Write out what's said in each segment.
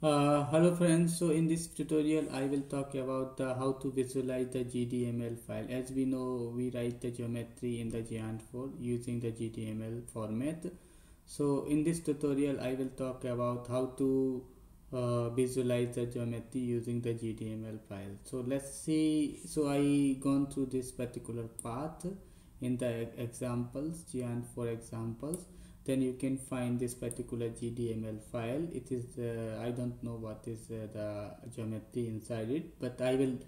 Uh, hello friends so in this tutorial i will talk about the how to visualize the gdml file. As we know we write the geometry in the geant4 using the gdml format. So in this tutorial i will talk about how to uh, visualize the geometry using the gdml file. So let's see. So i gone through this particular path in the examples geant4 examples then you can find this particular GDML file. It is uh, I don't know what is uh, the geometry inside it but I will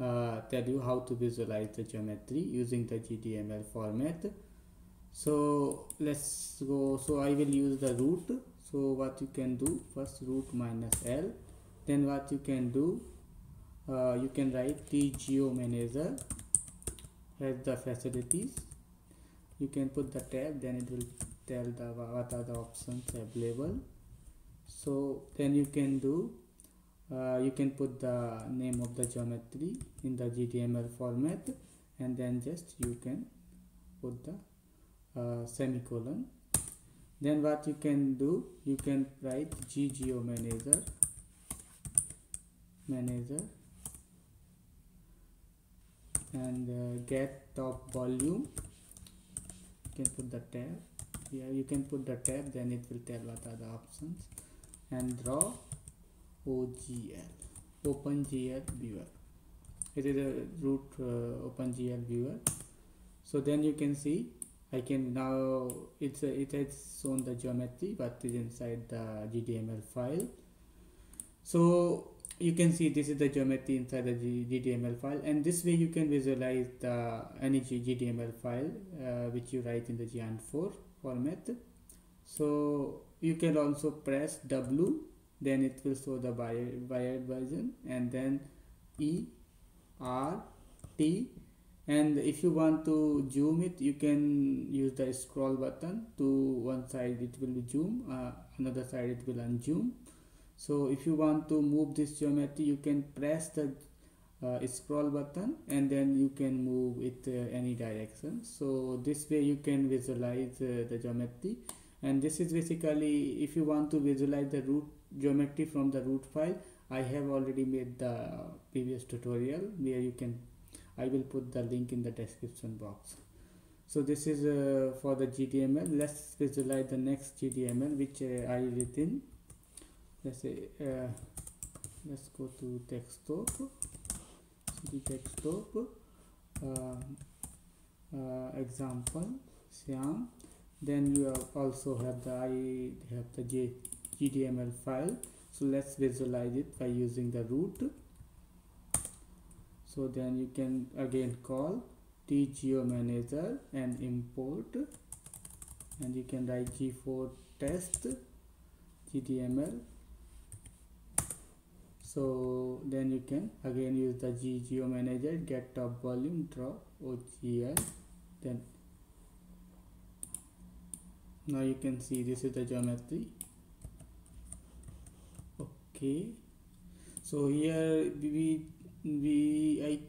uh, tell you how to visualize the geometry using the GDML format. So let's go. So I will use the root. So what you can do first root minus L then what you can do uh, you can write the manager has the facilities. You can put the tab then it will tell the what are the options available. So then you can do uh, you can put the name of the geometry in the GDML format and then just you can put the uh, semicolon. Then what you can do you can write ggeo manager manager and uh, get top volume. You can put the tab here you can put the tab then it will tell what are the options. And draw OGL OpenGL viewer. It is a root uh, OpenGL viewer. So then you can see I can now it's a, it has shown the geometry is inside the GDML file. So you can see this is the geometry inside the GDML file. And this way you can visualize the any GDML file uh, which you write in the Geant4 format. So you can also press W then it will show the wired version and then E R T. And if you want to zoom it you can use the scroll button. To one side it will zoom uh, another side it will unzoom so if you want to move this geometry you can press the uh, scroll button and then you can move it uh, any direction. So this way you can visualize uh, the geometry. And this is basically if you want to visualize the root geometry from the root file I have already made the previous tutorial where you can I will put the link in the description box. So this is uh, for the GDML let's visualize the next GDML which uh, I written let's say uh, let's go to desktop. The desktop. Uh, uh, example Siam. Then you have also have the I have the J, GDML file. So let's visualize it by using the root. So then you can again call tgeo manager and import. And you can write g4 test gdml so then you can again use the G geo manager get top volume draw OGL then. Now you can see this is the geometry. Okay. So here we we I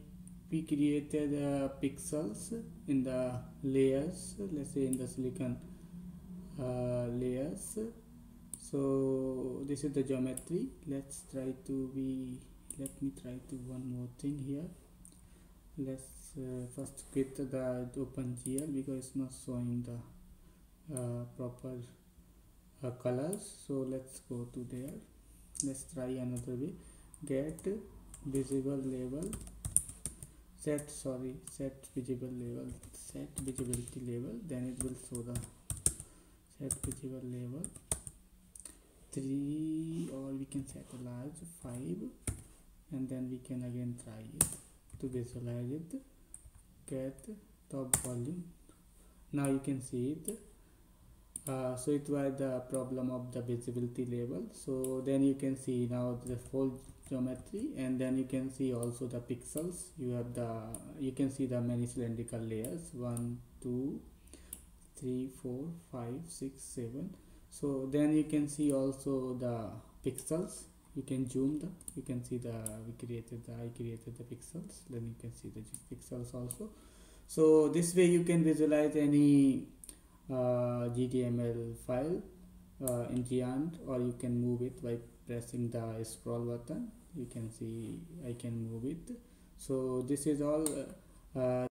we created uh, pixels in the layers let's say in the silicon uh, layers so this is the geometry. Let's try to be let me try to one more thing here. Let's uh, first quit the OpenGL because it's not showing the uh, proper uh, colors. So let's go to there. Let's try another way. Get visible level. Set sorry set visible level. Set visibility level. Then it will show the set visible level 3 or we can set a large 5 and then we can again try it to visualize it. Get top volume. Now you can see it. Uh, so it was the problem of the visibility level. So then you can see now the full geometry and then you can see also the pixels. You have the you can see the many cylindrical layers. One two three four five six seven so then you can see also the pixels. You can zoom the you can see the we created the I created the pixels. Then you can see the pixels also. So this way you can visualize any uh, GDML file uh, in Geant or you can move it by pressing the scroll button. You can see I can move it. So this is all uh, uh,